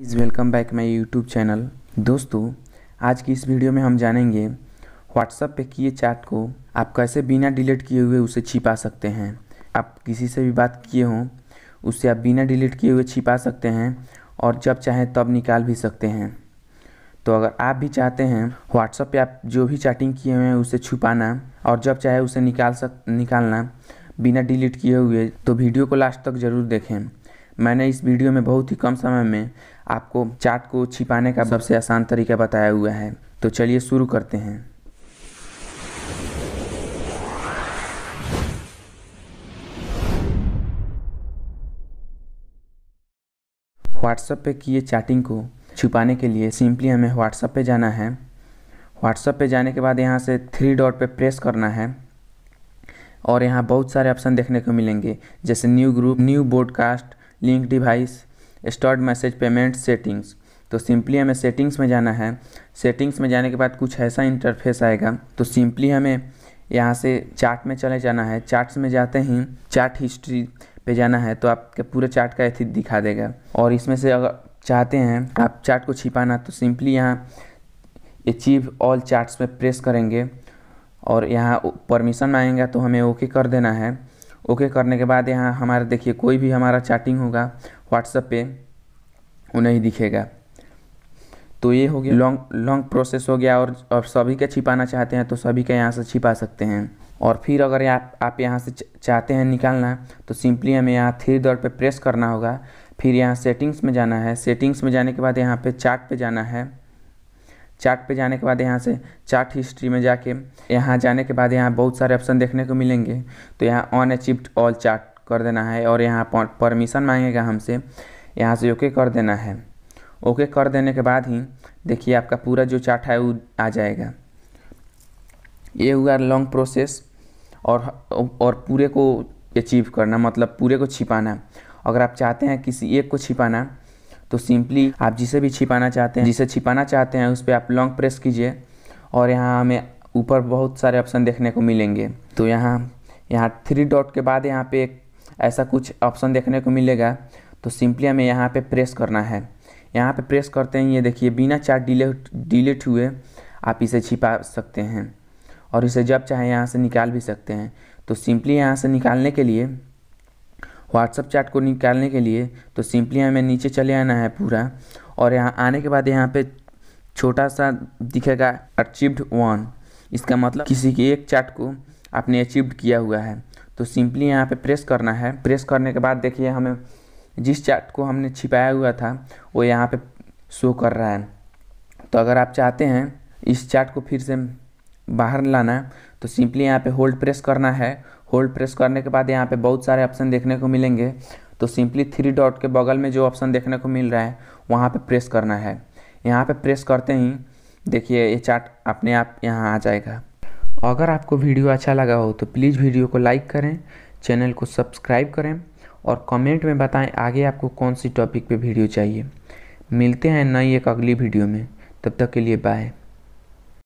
Is welcome back my YouTube channel दोस्तों, आज की इस वीडियो में हम जानेंगे व्हाट्सएप पे किए चैट को आप कैसे बिना डिलीट किए हुए उसे छिपा सकते हैं। आप किसी से भी बात किए हों उससे आप बिना डिलीट किए हुए छिपा सकते हैं और जब चाहें तब निकाल भी सकते हैं। तो अगर आप भी चाहते हैं व्हाट्सएप पे आप जो भी चैटिंग किए हुए हैं उसे छुपाना और जब चाहे उसे निकाल सक, निकालना बिना डिलीट किए हुए तो वीडियो को लास्ट तक ज़रूर देखें। मैंने इस वीडियो में बहुत ही कम समय में आपको चार्ट को छिपाने का सबसे आसान तरीका बताया हुआ है। तो चलिए शुरू करते हैं। व्हाट्सएप पे किए चैटिंग को छुपाने के लिए सिंपली हमें व्हाट्सएप पे जाना है। व्हाट्सएप पे जाने के बाद यहाँ से थ्री डॉट पे प्रेस करना है। और यहाँ बहुत सारे ऑप्शन देखने को मिलेंगे, जैसे new group new broadcast link device start message payment settings. तो सिंपली हमें सेटिंग्स में जाना है। सेटिंग्स में जाने के बाद कुछ ऐसा इंटरफेस आएगा। तो सिंपली हमें यहाँ से चार्ट में चले जाना है। चार्ट्स में जाते ही चार्ट हिस्ट्री पे जाना है तो आपके पूरे चार्ट का एथिक दिखा देगा। और इसमें से अगर चाहते हैं आप चार्ट को छिपाना तो सिंपली यहाँ अचीव ऑल चार्ट्स में प्रेस करेंगे। और यहाँ परमिशन मांगेगा तो हमें ओके कर देना है। ओके, करने के बाद यहाँ हमारा, देखिए, कोई भी हमारा चैटिंग होगा व्हाट्सएप पे वो नहीं दिखेगा। तो ये हो गया। लॉन्ग लॉन्ग प्रोसेस हो गया और और सभी के छिपाना चाहते हैं तो सभी के यहाँ से छिपा सकते हैं। और फिर अगर आप आप यहाँ से चाहते हैं निकालना तो सिंपली हमें यहाँ थ्री डॉट पे प्रेस करना होगा। फिर यहाँ सेटिंग्स में जाना है। सेटिंग्स में जाने के बाद यहाँ पे चार्ट पे जाना है। चार्ट पे जाने के बाद यहाँ से चार्ट हिस्ट्री में जाके यहाँ जाने के बाद यहाँ बहुत सारे ऑप्शन देखने को मिलेंगे। तो यहाँ ऑन अचीव्ड ऑल चार्ट कर देना है और यहाँ परमिशन मांगेगा हमसे। यहाँ से ओके कर देना है। ओके कर देने के बाद ही देखिए आपका पूरा जो चार्ट है वो आ जाएगा। ये हुआ लॉन्ग प्रोसेस और और पूरे को अचीव करना मतलब पूरे को छिपाना। अगर आप चाहते हैं किसी एक को छिपाना तो सिंपली आप जिसे भी छिपाना चाहते हैं, जिसे छिपाना चाहते हैं, उस पर आप लॉन्ग प्रेस कीजिए और यहाँ हमें ऊपर बहुत सारे ऑप्शन देखने को मिलेंगे। तो यहाँ यहाँ थ्री डॉट के बाद यहाँ पे एक ऐसा कुछ ऑप्शन देखने को मिलेगा। तो सिंपली हमें यहाँ पे प्रेस करना है। यहाँ पे प्रेस करते हैं, ये देखिए, बिना चार्ट डिले डिलीट हुए आप इसे छिपा सकते हैं और इसे जब चाहे यहाँ से निकाल भी सकते हैं। तो सिंपली यहाँ से निकालने के लिए व्हाट्सअप चैट को निकालने के लिए तो सिंपली हमें नीचे चले आना है पूरा। और यहाँ आने के बाद यहाँ पे छोटा सा दिखेगा अचीव्ड वन इसका मतलब किसी के एक चैट को आपने अचीव्ड किया हुआ है। तो सिंपली यहाँ पे प्रेस करना है। प्रेस करने के बाद देखिए हमें जिस चैट को हमने छिपाया हुआ था, वो यहाँ पे शो कर रहा है। तो अगर आप चाहते हैं इस चैट को फिर से बाहर लाना तो सिंपली यहाँ पे होल्ड प्रेस करना है। होल्ड प्रेस करने के बाद यहाँ पे बहुत सारे ऑप्शन देखने को मिलेंगे। तो सिंपली थ्री डॉट के बगल में जो ऑप्शन देखने को मिल रहा है, वहाँ पे प्रेस करना है। यहाँ पे प्रेस करते ही देखिए ये चार्ट अपने आप यहाँ आ जाएगा। अगर आपको वीडियो अच्छा लगा हो तो प्लीज़ वीडियो को लाइक करें चैनल को सब्सक्राइब करें और कमेंट में बताएँ आगे आपको कौन सी टॉपिक पे वीडियो चाहिए। मिलते हैं नई एक अगली वीडियो में। तब तक के लिए बाय